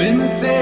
When the